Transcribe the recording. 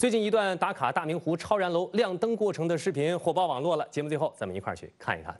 最近一段打卡大明湖超燃楼亮灯过程的视频火爆网络了，节目最后咱们一块去看一看。